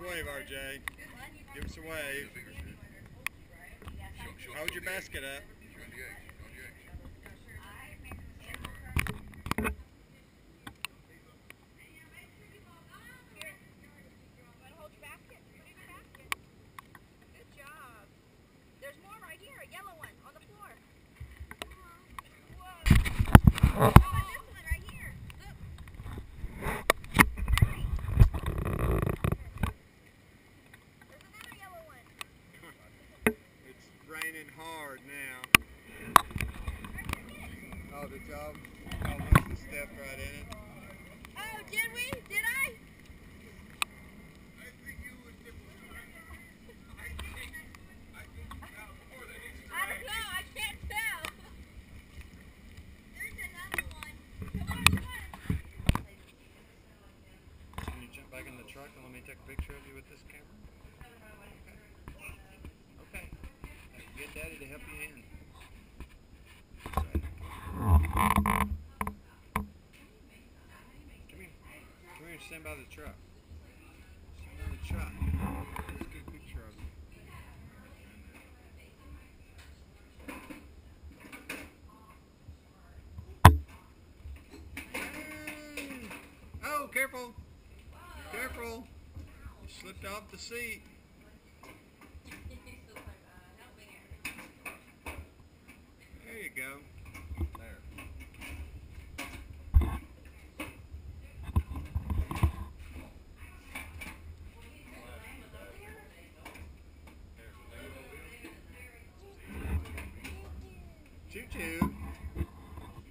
wave, RJ. Give us a wave. Hold your basket up. There's more right here. A yellow one on the floor. Whoa. How about this one right here? Look. Nice. There's another yellow one. It's raining hard now. Oh, the job almost stepped right in it. Oh, did we? Did I? I don't know. I can't tell. There's another one. Come on, come on. Can you jump back in the truck and let me take a picture of you with this camera? Daddy to help you in. Come here. Come here and stand by the truck. Stand by the truck. Let's get a picture of you. Hmm. Oh, careful. Careful. You slipped off the seat. There you go. There. Choo choo.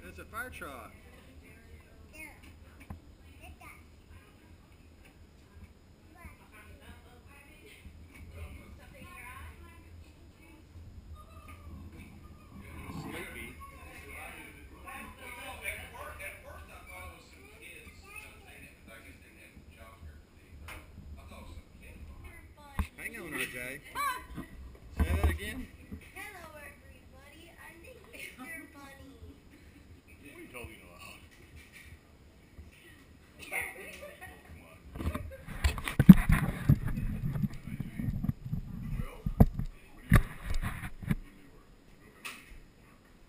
That's a fire truck. On, Say that again. Hello, everybody. I think you're funny. We told you to laugh.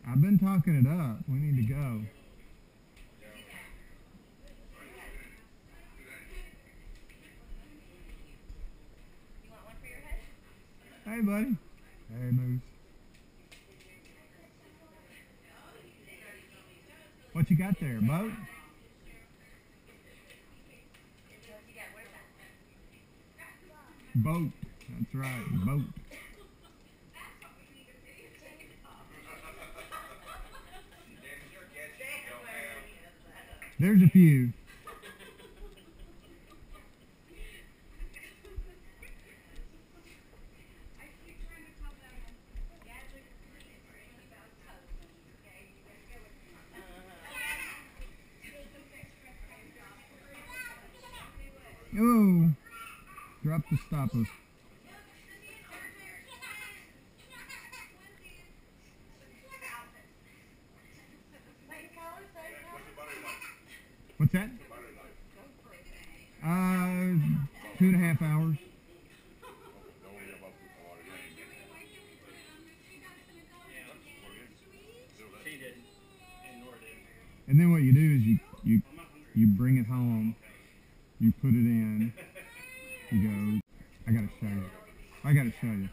I've been talking it up. We need to go. You want one for your head? Hey, buddy. Hey, Moose. What you got there? Boat? Boat. That's right. Boat. There's a few. Oh, drop the stoppers. What's that? Uh, two and a half hours. And then what you do is you you you bring it home, you put it in, you go. I gotta show you. I gotta show you.